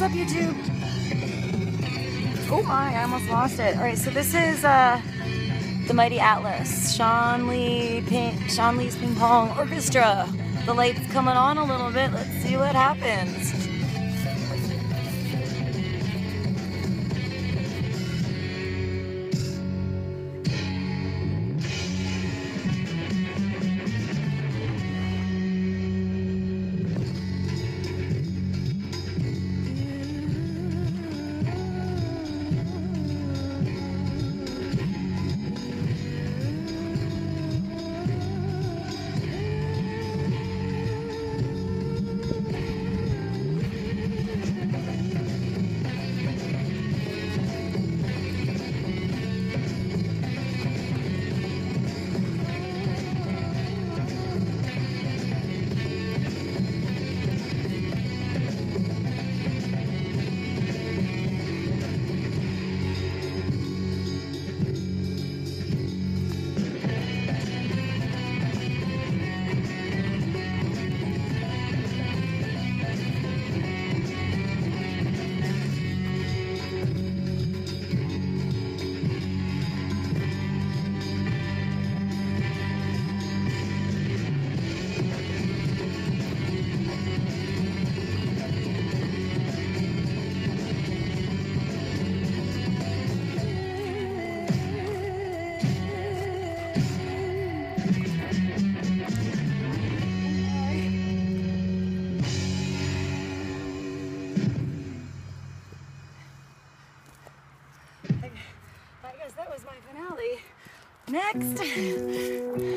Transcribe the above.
What's up, YouTube? Oh my, I almost lost it. All right, so this is uh, the Mighty Atlas, Sean Lee, Ping, Sean Lee's Ping Pong Orchestra. The light's coming on a little bit. Let's see what happens. that was my finale. Next.